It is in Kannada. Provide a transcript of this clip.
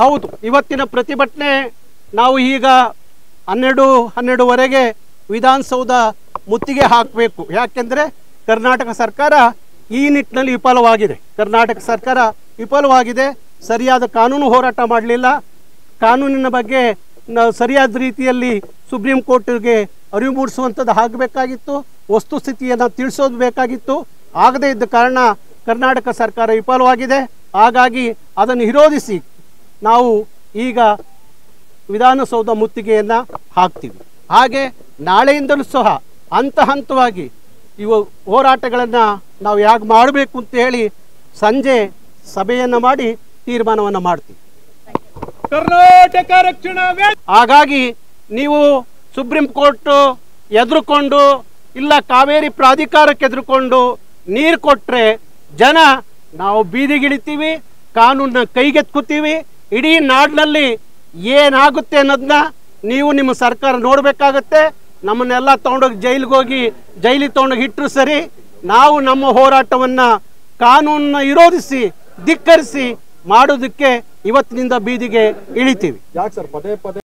ಹೌದು, ಇವತ್ತಿನ ಪ್ರತಿಭಟನೆ ನಾವು ಈಗ ಹನ್ನೆರಡು, ಹನ್ನೆರಡುವರೆಗೆ ವಿಧಾನಸೌಧ ಮುತ್ತಿಗೆ ಹಾಕಬೇಕು. ಯಾಕೆಂದರೆ ಕರ್ನಾಟಕ ಸರ್ಕಾರ ಈ ನಿಟ್ಟಿನಲ್ಲಿ ವಿಫಲವಾಗಿದೆ. ಕರ್ನಾಟಕ ಸರ್ಕಾರ ವಿಫಲವಾಗಿದೆ. ಸರಿಯಾದ ಕಾನೂನು ಹೋರಾಟ ಮಾಡಲಿಲ್ಲ. ಕಾನೂನಿನ ಬಗ್ಗೆ ಸರಿಯಾದ ರೀತಿಯಲ್ಲಿ ಸುಪ್ರೀಂ ಕೋರ್ಟ್ಗೆ ಅರಿವು ಮೂಡಿಸುವಂಥದ್ದು ಆಗಬೇಕಾಗಿತ್ತು. ವಸ್ತುಸ್ಥಿತಿಯನ್ನು ತಿಳಿಸೋದು ಬೇಕಾಗಿತ್ತು. ಆಗದೇ ಇದ್ದ ಕಾರಣ ಕರ್ನಾಟಕ ಸರ್ಕಾರ ವಿಫಲವಾಗಿದೆ. ಹಾಗಾಗಿ ಅದನ್ನು ವಿರೋಧಿಸಿ ನಾವು ಈಗ ವಿಧಾನಸೌಧ ಮುತ್ತಿಗೆಯನ್ನು ಹಾಕ್ತೀವಿ. ಹಾಗೆ ನಾಳೆಯಿಂದಲೂ ಸಹ ಹಂತ ಹಂತವಾಗಿ ಇವು ಹೋರಾಟಗಳನ್ನು ನಾವು ಯಾಕೆ ಮಾಡಬೇಕು ಅಂತ ಹೇಳಿ ಸಂಜೆ ಸಭೆಯನ್ನು ಮಾಡಿ ತೀರ್ಮಾನವನ್ನು ಮಾಡ್ತೀವಿ. ಕರ್ನಾಟಕ ರಕ್ಷಣಾ ಹಾಗಾಗಿ ನೀವು ಸುಪ್ರೀಂ ಕೋರ್ಟ್ ಎದುರುಕೊಂಡು ಇಲ್ಲ ಕಾವೇರಿ ಪ್ರಾಧಿಕಾರಕ್ಕೆ ಎದುರುಕೊಂಡು ನೀರು ಕೊಟ್ಟರೆ ಜನ ನಾವು ಬೀದಿಗಿಳಿತೀವಿ ಕಾನೂನನ್ನ ಕೈಗೆತ್ಕೋತೀವಿ ಇಡೀ ನಾಡಿನಲ್ಲಿ ಏನಾಗುತ್ತೆ ಅನ್ನೋದನ್ನ ನೀವು ನಿಮ್ಮ ಸರ್ಕಾರ ನೋಡಬೇಕಾಗತ್ತೆ. ನಮ್ಮನ್ನೆಲ್ಲ ತೊಗೊಂಡೋಗಿ ಜೈಲಿಗೆ ಹೋಗಿ, ಜೈಲಿಗೆ ತೊಗೊಂಡೋಗಿ ಇಟ್ಟರು ಸರಿ. ನಾವು ನಮ್ಮ ಹೋರಾಟವನ್ನು ಕಾನೂನನ್ನ ವಿರೋಧಿಸಿ ಧಿಕ್ಕರಿಸಿ ಮಾಡೋದಕ್ಕೆ ಇವತ್ತಿನಿಂದ ಬೀದಿಗೆ ಇಳಿತೀವಿ. ಯಾಕೆ ಸರ್? ಪದೇ ಪದೇ